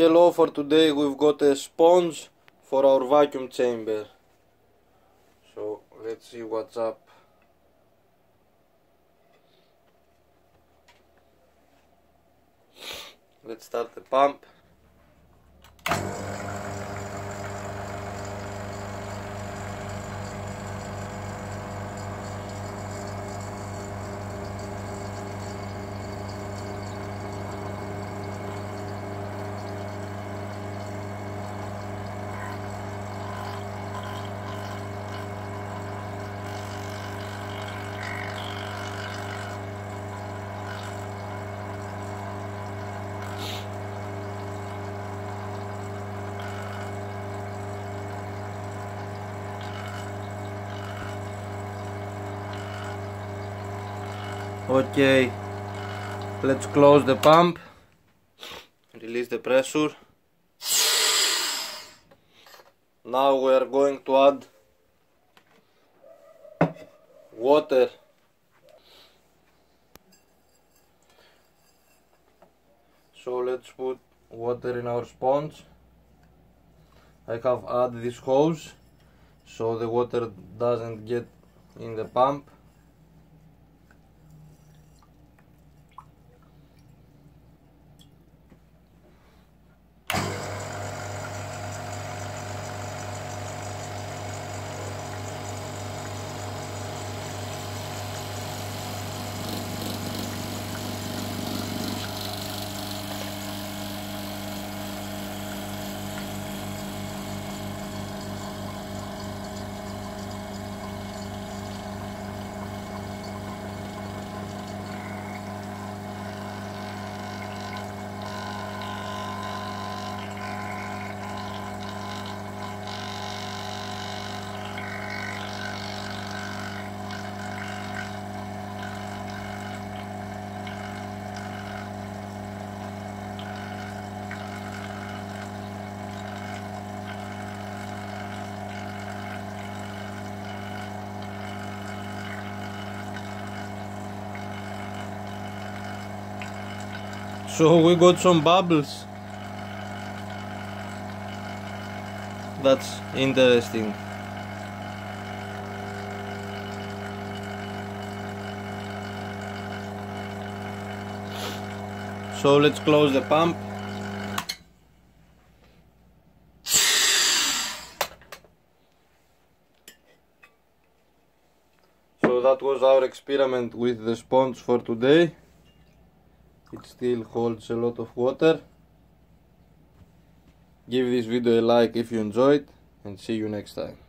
Hello for today we've got a sponge for our vacuum chamber. So let's see what's up. Let's start the pump Okay, let's close the pump, release the pressure. Now we are going to add water. So let's put water in our sponge. I have added this hose so the water doesn't get in the pump. So we got some bubbles. That's interesting. So let's close the pump. So that was our experiment with the sponge for today it still holds a lot of water. Give this video a like if you enjoyed and see you next time